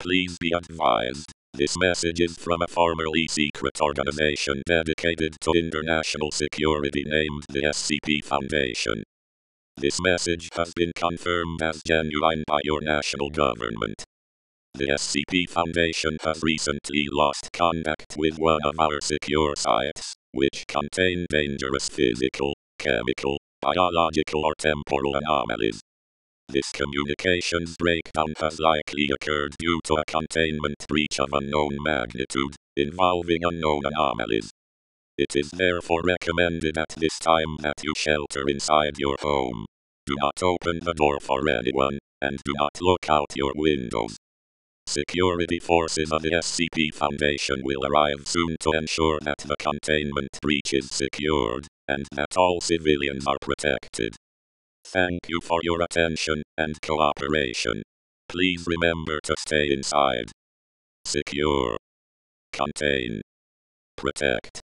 Please be advised. This message is from a formerly secret organization dedicated to international security named the SCP Foundation. This message has been confirmed as genuine by your national government. The SCP Foundation has recently lost contact with one of our secure sites, which contain dangerous physical, chemical, biological or temporal anomalies. This communications breakdown has likely occurred due to a containment breach of unknown magnitude, involving unknown anomalies. It is therefore recommended at this time that you shelter inside your home. Do not open the door for anyone, and do not look out your windows. Security forces of the SCP Foundation will arrive soon to ensure that the containment breach is secured, and that all civilians are protected. Thank you for your attention and cooperation. Please remember to stay inside. Secure. Contain. Protect.